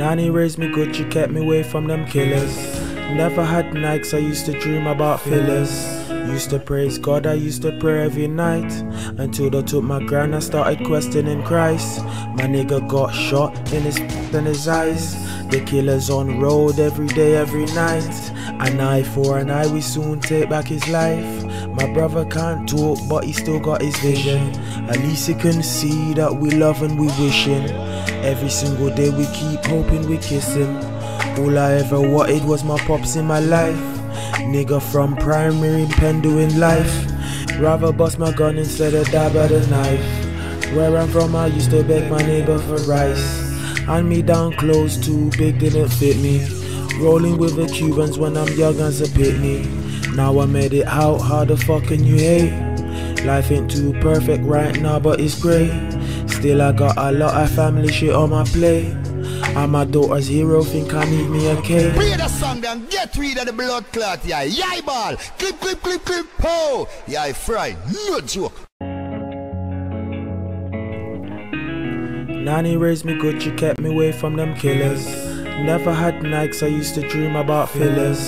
Nanny raised me good, she kept me away from them killers. Never had nights, I used to dream about fillers. Used to praise God, I used to pray every night. Until they took my grand, I started questioning Christ. My nigga got shot in his in his eyes. The killers on road every day, every night. An eye for an eye, we soon take back his life. My brother can't talk, but he still got his vision. At least he can see that we love and we wishing. Every single day we keep hoping we kiss him. All I ever wanted was my pops in my life. Nigga from primary pen doing life. Rather bust my gun instead of dab at a knife. Where I'm from, I used to beg my neighbor for rice. Hand me down clothes too big didn't fit me. Rolling with the Cubans when I'm young as a pitney. Now I made it out, how the fuck can you hate? Life ain't too perfect right now, but it's great. Still, I got a lot of family shit on my plate. And my daughter's hero think I need me a cake. Play the song then get rid of the blood clot, yeah. Yai ball. Clip, clip, clip, clip. Po. Yai fry. No joke. Nanny raised me good, she kept me away from them killers. Never had nights, I used to dream about fillers.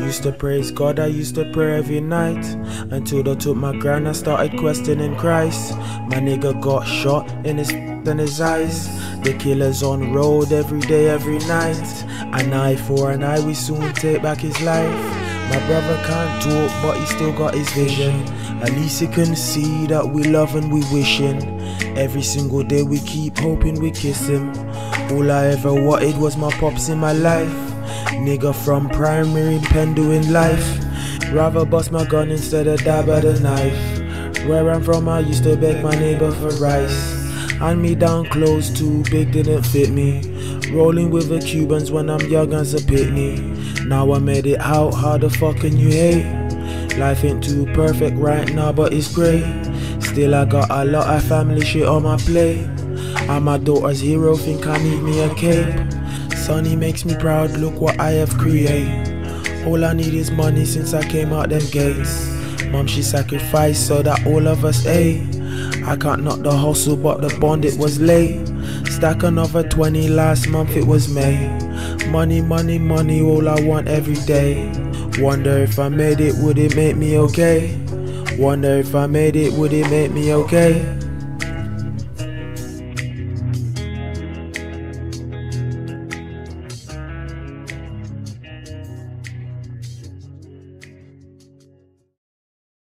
Used to praise God, I used to pray every night. Until they took my grand, I started questioning Christ. My nigga got shot in his in his eyes. The killers on road every day, every night. An eye for an eye, we soon take back his life. My brother can't talk, but he still got his vision. At least he can see that we love and we wishing. Every single day we keep hoping we kiss him. All I ever wanted was my pops in my life. Nigga from primary in pen doing life. Rather bust my gun instead of dab at a knife. Where I'm from, I used to beg my neighbor for rice. Hand me down clothes too big didn't fit me. Rolling with the Cubans when I'm young as a pitney. Now I made it out, how the fuck can you hate? Life ain't too perfect right now, but it's great. Still, I got a lot of family shit on my plate. And my daughter's hero think I need me a cape. Sonny makes me proud, look what I have created. All I need is money since I came out them gates. Mom, she sacrificed so that all of us ate. I can't knock the hustle, but the bond it was late. Stack another 20 last month, it was May. Money, money, money, all I want every day. Wonder if I made it, would it make me okay? Wonder if I made it, would it make me okay?